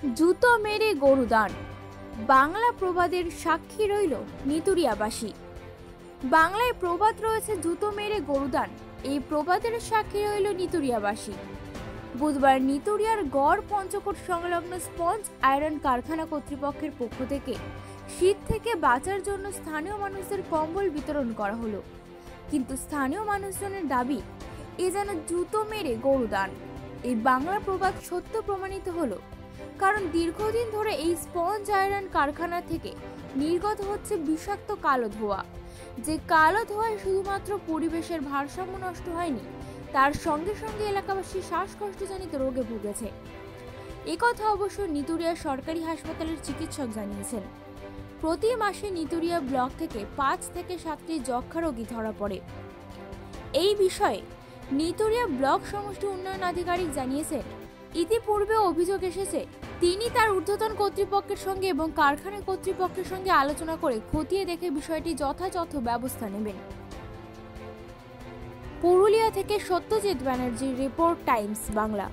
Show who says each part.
Speaker 1: জুতো মেরে গরু দান। বাংলা প্রবাদের সাক্ষী রইল নিতুরিয়াবাসী। বাংলায় প্রবাদ রয়েছে জুতো মেরে গরুদান এই প্রবাদের সাক্ষী রইল নিতুরিয়াবাসী। বুধবার নিতুরিয়ার গড় পঞ্চকোট সংলগ্ন স্পঞ্জ আয়রন কারখানা কর্তৃপক্ষের পক্ষ থেকে শীত থেকে বাঁচার জন্য স্থানীয় মানুষদের কম্বল বিতরণ করা হলো। কিন্তু স্থানীয় মানুষজনের দাবি, এ যেন জুতো মেরে গরুদান এই বাংলা প্রবাদ সত্য প্রমাণিত হলো। কারণ দীর্ঘদিন ধরে এই স্পঞ্জ আয়রন কারখানা থেকে নির্গত হচ্ছে বিষাক্ত কালো ধোঁয়া। যে কালো ধোঁয়ায় শুধুমাত্র পরিবেশের ভারসাম্য নষ্ট হয়নি, তার সঙ্গে সঙ্গে এলাকাবাসী শ্বাসকষ্টজনিত রোগে ভুগেছে। একথা অবশ্য নিতুরিয়া সরকারি হাসপাতালের চিকিৎসক জানিয়েছেন। প্রতি মাসে নিতুরিয়া ব্লক থেকে পাঁচ থেকে সাতটি যক্ষা রোগী ধরা পড়ে। এই বিষয়ে নিতুরিয়া ব্লক সমষ্টি উন্নয়ন আধিকারিক জানিয়েছেন ইতিপূর্বে অভিযোগ এসেছে, তিনি তার ঊর্ধ্বতন কর্তৃপক্ষের সঙ্গে এবং কারখানা কর্তৃপক্ষের সঙ্গে আলোচনা করে খতিয়ে দেখে বিষয়টি যথাযথ ব্যবস্থা নেবেন। পুরুলিয়া থেকে সত্যজিৎ ব্যানার্জির রিপোর্ট, টাইমস বাংলা।